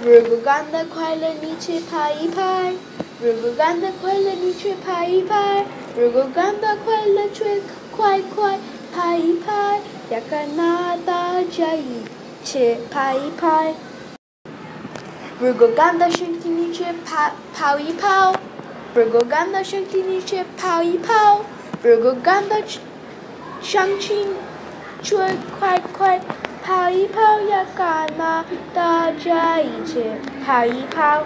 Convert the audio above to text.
Ruganda koala niche pai pai. Ruganda koala niche pai pai. Ruganda koala trick kwai kwai pai pai. Yakanada jai che pai pai. Ruganda shanki niche pai pao. Ruganda shanki niche pai pao. Ruganda shanki chue kwai kwai 抛一赶啊大家一起跑一跑。